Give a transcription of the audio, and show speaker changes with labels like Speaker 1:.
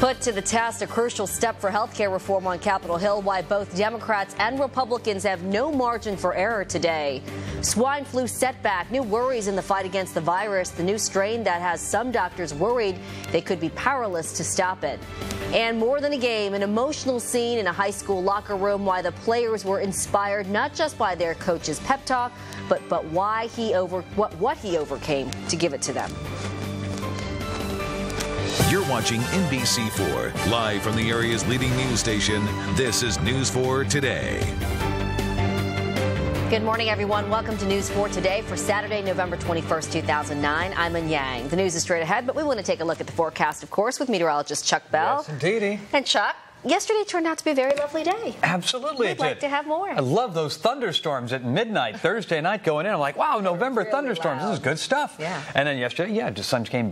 Speaker 1: Put to the test a crucial step for health care reform on Capitol Hill, why both Democrats and Republicans have no margin for error today. Swine flu setback, new worries in the fight against the virus, the new strain that has some doctors worried they could be powerless to stop it. And more than a game, an emotional scene in a high school locker room, why the players were inspired not just by their coach's pep talk, but, but why he over what, what he overcame to give it to them.
Speaker 2: You're watching NBC4, live from the area's leading news station. This is News 4 Today.
Speaker 1: Good morning, everyone. Welcome to News 4 Today for Saturday, November 21st, 2009. I'm An Yang. The news is straight ahead, but we want to take a look at the forecast, of course, with meteorologist Chuck Bell.
Speaker 3: Yes, indeedy.
Speaker 1: And Chuck, yesterday turned out to be a very lovely day.
Speaker 3: Absolutely,
Speaker 1: We'd
Speaker 3: it
Speaker 1: like
Speaker 3: did.
Speaker 1: to have more.
Speaker 3: I love those thunderstorms at midnight Thursday night going in. I'm like, wow, November
Speaker 1: really
Speaker 3: thunderstorms.
Speaker 1: loud.
Speaker 3: This is good stuff.
Speaker 1: Yeah.
Speaker 3: And then yesterday, yeah, the sun came back.